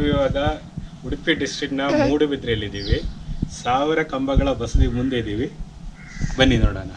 ನಾವಿವಾಗ ಉಡುಪಿ ಡಿಸ್ಟ್ರಿಕ್ಟ್ನ ಮೂಡುಬಿದ್ರೆಯಲ್ಲಿದ್ದೀವಿ. ಸಾವಿರ ಕಂಬಗಳ ಬಸದಿ ಮುಂದೆ ಇದ್ದೀವಿ ಬನ್ನಿ ನೋಡೋಣ.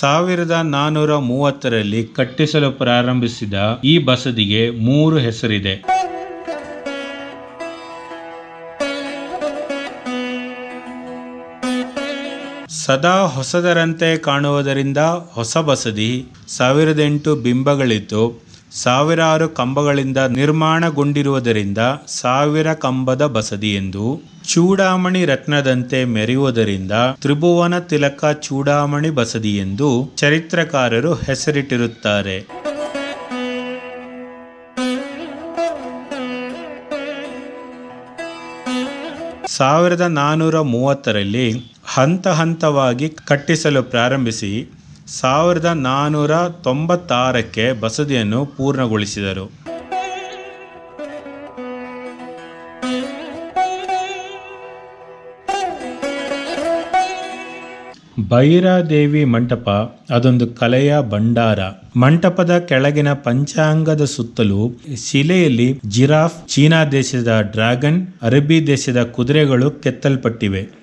ಸಾವಿರದ ನಾನೂರ ಮೂವತ್ತರಲ್ಲಿ ಕಟ್ಟಿಸಲು ಪ್ರಾರಂಭಿಸಿದ ಈ ಬಸದಿಗೆ ಮೂರು ಹೆಸರಿದೆ. ಸದಾ ಹೊಸದರಂತೆ ಕಾಣುವುದರಿಂದ ಹೊಸ ಬಸದಿ ಸಾವಿರದ ಎಂಟು ಬಿಂಬಗಳಿದ್ದು, ಸಾವಿರಾರು ಕಂಬಗಳಿಂದ ನಿರ್ಮಾಣಗೊಂಡಿರುವುದರಿಂದ ಸಾವಿರ ಕಂಬದ ಬಸದಿ ಎಂದು ಚೂಡಾಮಣಿ ರತ್ನದಂತೆ ಮೆರೆಯುವುದರಿಂದ ತ್ರಿಭುವನ ತಿಲಕ ಚೂಡಾಮಣಿ ಬಸದಿ ಎಂದು ಚರಿತ್ರಕಾರರು ಹೆಸರಿಟ್ಟಿರುತ್ತಾರೆ. ಸಾವಿರದ ನಾನ್ನೂರ ಮೂವತ್ತರಲ್ಲಿ ಹಂತ ಹಂತವಾಗಿ ಕಟ್ಟಿಸಲು ಪ್ರಾರಂಭಿಸಿ ಸಾವಿರದ ನಾನ್ನೂರ ತೊಂಬತ್ತಾರಕ್ಕೆ ಬಸದಿಯನ್ನು ಪೂರ್ಣಗೊಳಿಸಿದರು. ಭೈರಾದೇವಿ ಮಂಟಪ, ಅದೊಂದು ಕಲೆಯ ಭಂಡಾರ. ಮಂಟಪದ ಕೆಳಗಿನ ಪಂಚಾಂಗದ ಸುತ್ತಲೂ ಶಿಲೆಯಲ್ಲಿ ಜಿರಾಫ್, ಚೀನಾ ದೇಶದ ಡ್ರ್ಯಾಗನ್, ಅರಬ್ಬಿ ದೇಶದ ಕುದುರೆಗಳು ಕೆತ್ತಲ್ಪಟ್ಟಿವೆ.